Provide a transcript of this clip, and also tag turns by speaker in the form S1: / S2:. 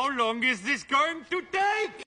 S1: How long is this going to take?